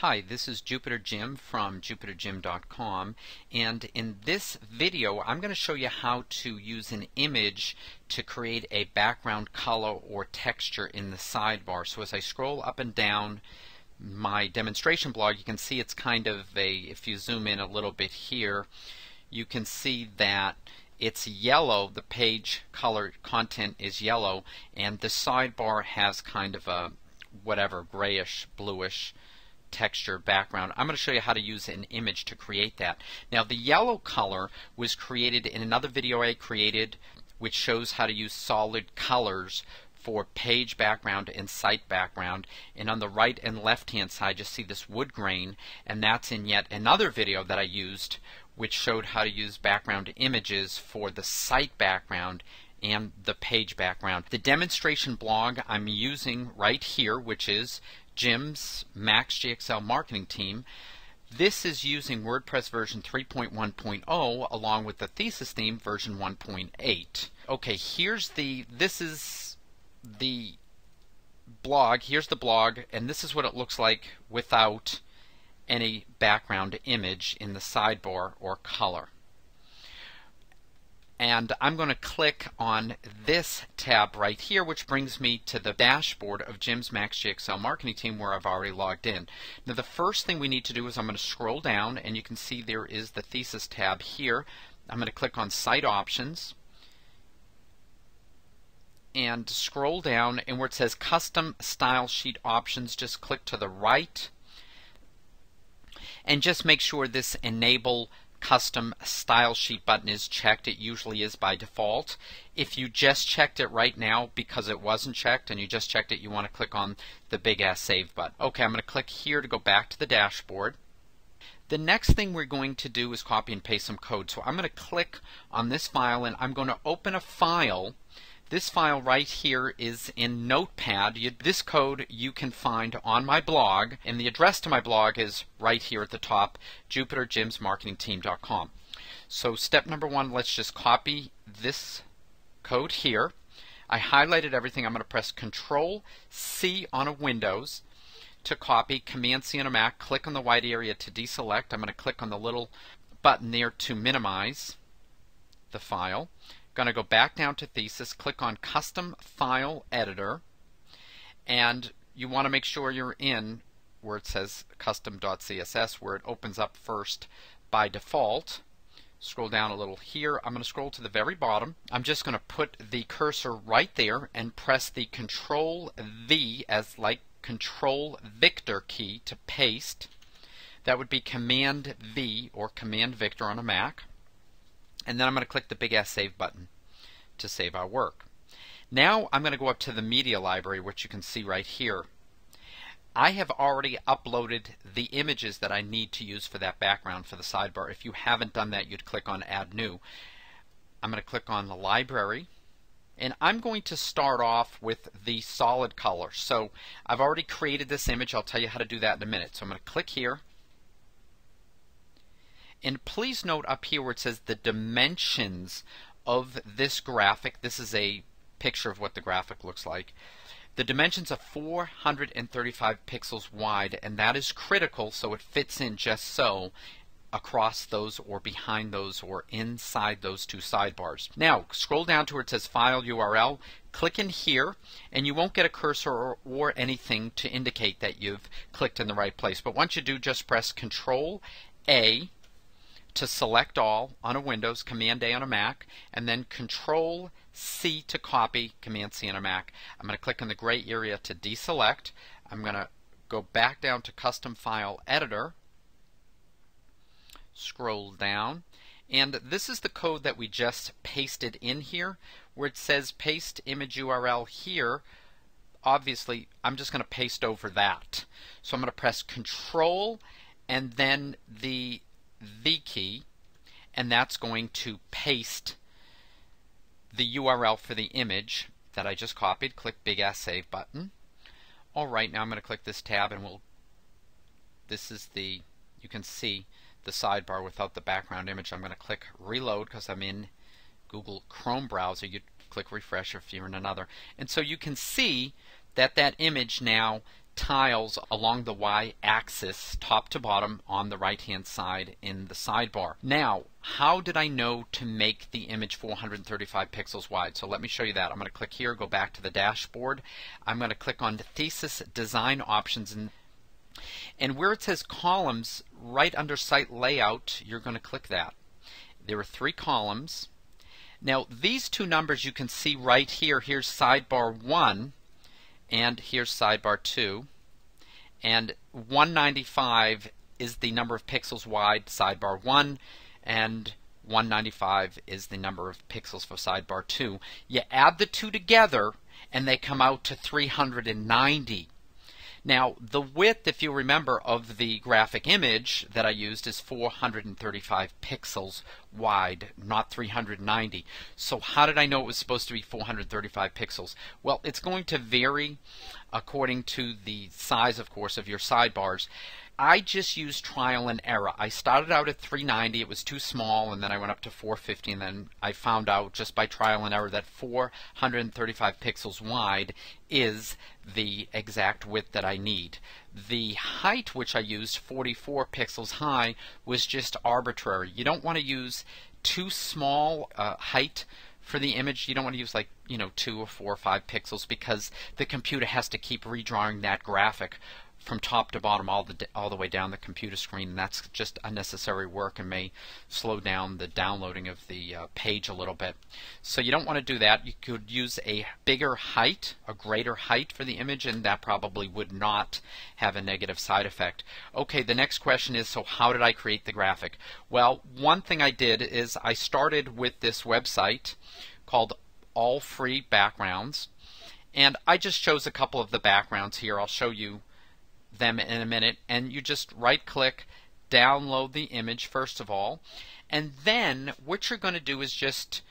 Hi, this is Jupiter Jim from jupiterjim.com and in this video I'm going to show you how to use an image to create a background color or texture in the sidebar. So as I scroll up and down my demonstration blog you can see it's kind of a, if you zoom in a little bit here, you can see that it's yellow, the page color content is yellow and the sidebar has kind of a whatever grayish bluish texture background. I'm going to show you how to use an image to create that. Now the yellow color was created in another video I created which shows how to use solid colors for page background and site background and on the right and left hand side you see this wood grain and that's in yet another video that I used which showed how to use background images for the site background and the page background. The demonstration blog I'm using right here which is Jim's Max GXL marketing team. This is using WordPress version 3.1.0 along with the thesis theme version 1.8. Okay, here's the this is the blog. Here's the blog and this is what it looks like without any background image in the sidebar or color and I'm going to click on this tab right here which brings me to the dashboard of Jim's Max GXL marketing team where I've already logged in. Now the first thing we need to do is I'm going to scroll down and you can see there is the thesis tab here. I'm going to click on site options and scroll down and where it says custom style sheet options just click to the right and just make sure this enable custom style sheet button is checked. It usually is by default. If you just checked it right now because it wasn't checked and you just checked it, you want to click on the big ass save button. Okay, I'm going to click here to go back to the dashboard. The next thing we're going to do is copy and paste some code. So I'm going to click on this file and I'm going to open a file this file right here is in Notepad. You, this code you can find on my blog, and the address to my blog is right here at the top, jupiterjimsmarketingteam.com. So step number one, let's just copy this code here. I highlighted everything. I'm going to press Control C on a Windows to copy, Command C on a Mac. Click on the white area to deselect. I'm going to click on the little button there to minimize the file going to go back down to thesis, click on custom file editor, and you want to make sure you're in where it says custom.css where it opens up first by default. Scroll down a little here. I'm going to scroll to the very bottom. I'm just going to put the cursor right there and press the Control V as like Control Victor key to paste. That would be Command V or Command Victor on a Mac and then I'm going to click the big ass save button to save our work. Now I'm going to go up to the media library which you can see right here. I have already uploaded the images that I need to use for that background for the sidebar. If you haven't done that you'd click on add new. I'm going to click on the library and I'm going to start off with the solid color. So I've already created this image. I'll tell you how to do that in a minute. So I'm going to click here and please note up here where it says the dimensions of this graphic. This is a picture of what the graphic looks like. The dimensions are 435 pixels wide, and that is critical so it fits in just so across those or behind those or inside those two sidebars. Now, scroll down to where it says File URL, click in here, and you won't get a cursor or, or, anything to indicate that you've clicked in the right place. But once you do, just press Control A to select all on a Windows, Command A on a Mac, and then Control C to copy, Command C on a Mac. I'm going to click on the gray area to deselect. I'm going to go back down to Custom File Editor, scroll down, and this is the code that we just pasted in here where it says paste image URL here. Obviously, I'm just going to paste over that. So I'm going to press Control and then the the key, and that's going to paste the URL for the image that I just copied. Click Big Ass Save button. Alright, now I'm going to click this tab and we'll, this is the, you can see the sidebar without the background image. I'm going to click Reload because I'm in Google Chrome browser. You click Refresh if you're in another. And so you can see that that image now tiles along the y-axis, top to bottom, on the right-hand side in the sidebar. Now, how did I know to make the image 435 pixels wide? So let me show you that. I'm going to click here, go back to the dashboard. I'm going to click on the Thesis Design Options and and where it says columns, right under site layout, you're going to click that. There are three columns. Now these two numbers you can see right here. Here's sidebar 1 and here's sidebar 2. And 195 is the number of pixels wide sidebar 1 and 195 is the number of pixels for sidebar 2. You add the two together and they come out to 390. Now, the width, if you remember, of the graphic image that I used is 435 pixels wide, not 390. So how did I know it was supposed to be 435 pixels? Well, it's going to vary according to the size, of course, of your sidebars. I just used trial and error. I started out at 390, it was too small, and then I went up to 450, and then I found out just by trial and error that 435 pixels wide is the exact width that I need. The height which I used, 44 pixels high, was just arbitrary. You don't want to use too small uh, height for the image, you don't want to use like, you know, two or four or five pixels because the computer has to keep redrawing that graphic from top to bottom all the all the way down the computer screen and that's just unnecessary work and may slow down the downloading of the uh, page a little bit. So you don't want to do that. You could use a bigger height a greater height for the image and that probably would not have a negative side effect. Okay the next question is so how did I create the graphic? Well one thing I did is I started with this website called all free backgrounds and I just chose a couple of the backgrounds here. I'll show you them in a minute and you just right click download the image first of all and then what you're going to do is just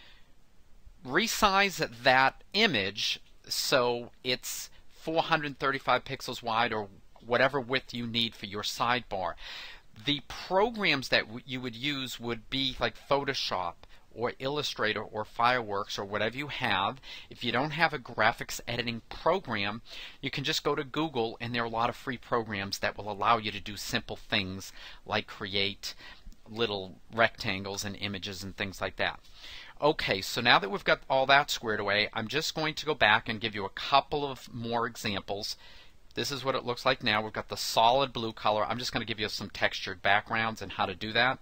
resize that image so it's 435 pixels wide or whatever width you need for your sidebar. The programs that you would use would be like Photoshop or Illustrator or Fireworks or whatever you have. If you don't have a graphics editing program, you can just go to Google and there are a lot of free programs that will allow you to do simple things like create little rectangles and images and things like that. Okay, so now that we've got all that squared away, I'm just going to go back and give you a couple of more examples. This is what it looks like now. We've got the solid blue color. I'm just going to give you some textured backgrounds and how to do that.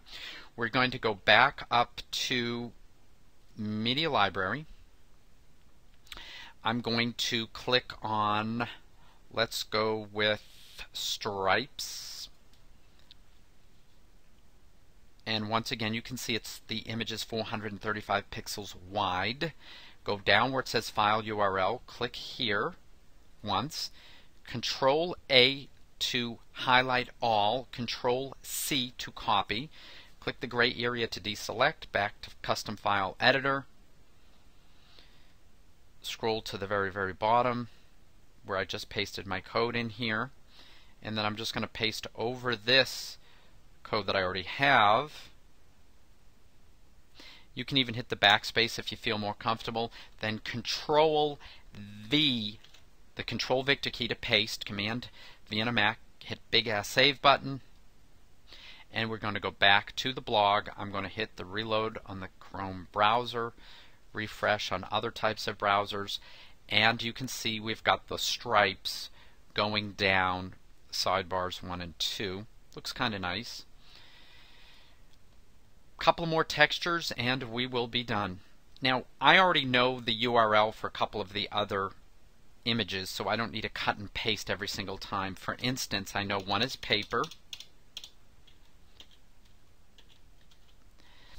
We're going to go back up to Media Library. I'm going to click on, let's go with stripes. And once again, you can see it's the image is 435 pixels wide. Go down where it says File URL, click here once. Control A to highlight all, Control C to copy. Click the gray area to deselect, back to Custom File Editor. Scroll to the very, very bottom where I just pasted my code in here. And then I'm just going to paste over this code that I already have. You can even hit the backspace if you feel more comfortable. Then Control V, the Control Victor key to paste, Command V on a Mac, hit big ass save button, and we're going to go back to the blog. I'm going to hit the reload on the Chrome browser, refresh on other types of browsers, and you can see we've got the stripes going down sidebars 1 and 2. Looks kind of nice. Couple more textures and we will be done. Now, I already know the URL for a couple of the other images, so I don't need to cut and paste every single time. For instance, I know one is paper,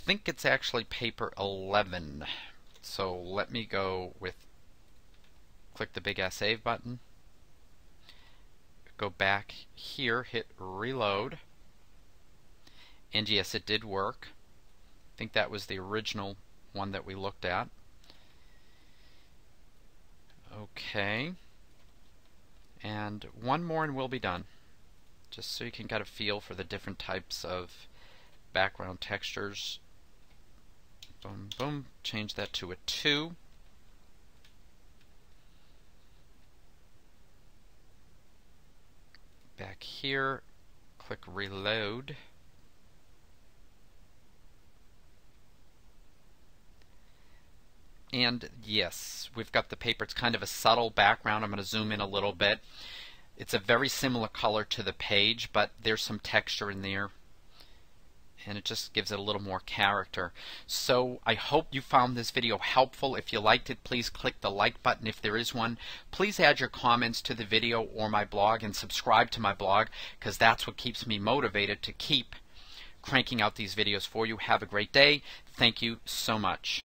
think it's actually paper 11. So let me go with, click the big save button, go back here, hit reload, and yes, it did work. I think that was the original one that we looked at. Okay. And one more and we'll be done. Just so you can get a feel for the different types of background textures Boom, boom. Change that to a 2. back here, click reload. And yes, we've got the paper. It's kind of a subtle background. I'm going to zoom in a little bit. It's a very similar color to the page, but there's some texture in there and it just gives it a little more character. So I hope you found this video helpful. If you liked it, please click the like button if there is one. Please add your comments to the video or my blog and subscribe to my blog because that's what keeps me motivated to keep cranking out these videos for you. Have a great day. Thank you so much.